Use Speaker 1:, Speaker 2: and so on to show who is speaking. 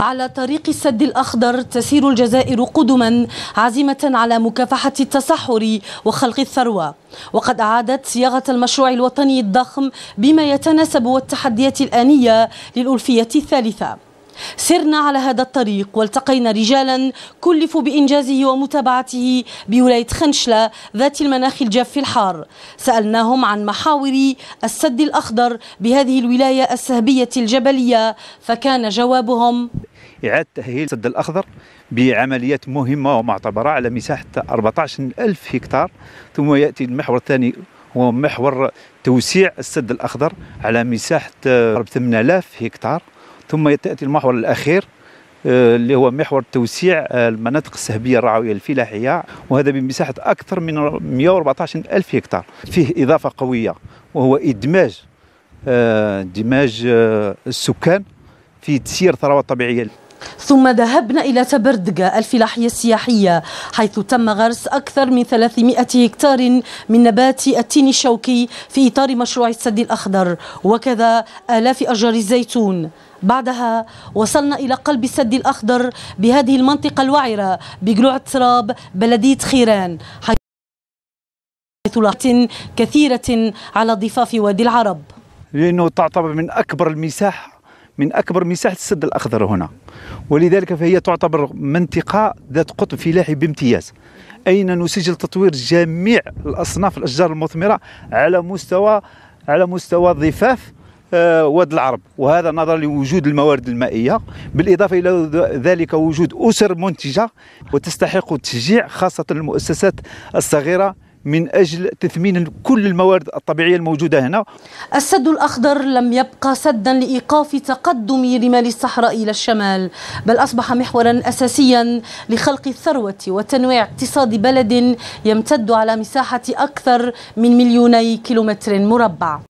Speaker 1: على طريق السد الأخضر تسير الجزائر قدما عازمة على مكافحة التصحر وخلق الثروة. وقد أعادت صياغة المشروع الوطني الضخم بما يتناسب والتحديات الآنية للألفية الثالثة. سرنا على هذا الطريق والتقينا رجالا كلفوا بإنجازه ومتابعته بولاية خنشلة ذات المناخ الجاف الحار. سألناهم عن محاور السد الأخضر بهذه الولاية السهبية الجبلية فكان جوابهم
Speaker 2: إعادة تأهيل السد الأخضر بعمليات مهمة ومعتبرة على مساحة 14 ألف هكتار ثم يأتي المحور الثاني هو محور توسيع السد الأخضر على مساحة 8000 هكتار ثم تأتي المحور الأخير آه، اللي هو محور توسيع المناطق السهبية الرعوية الفلاحية وهذا بمساحة أكثر من 114 ألف هكتار. فيه إضافة قوية وهو إدماج آه، دماج آه، السكان في تسيير ثروات طبيعية
Speaker 1: ثم ذهبنا إلى تبردقة الفلاحية السياحية حيث تم غرس أكثر من 300 هكتار من نبات التين الشوكي في إطار مشروع السد الأخضر وكذا آلاف أشجار الزيتون. بعدها وصلنا إلى قلب السد الأخضر بهذه المنطقة الوعرة بقلوع التراب بلدية خيران حيث كثيرة على ضفاف وادي العرب.
Speaker 2: لأنه تعتبر من أكبر المساحة من أكبر مساحة السد الأخضر هنا. ولذلك فهي تعتبر منطقة ذات قطب فلاحي بامتياز أين نسجل تطوير جميع الأصناف الأشجار المثمرة على مستوى على مستوى ضفاف آه، واد العرب. وهذا نظرا لوجود الموارد المائية بالإضافة إلى ذلك وجود أسر منتجة وتستحق التشجيع خاصة المؤسسات الصغيرة من أجل تثمين كل الموارد الطبيعية الموجودة هنا.
Speaker 1: السد الأخضر لم يبقى سدا لإيقاف تقدم رمال الصحراء إلى الشمال، بل أصبح محورا اساسيا لخلق الثروة وتنويع اقتصاد بلد يمتد على مساحة أكثر من مليوني كيلومتر مربع.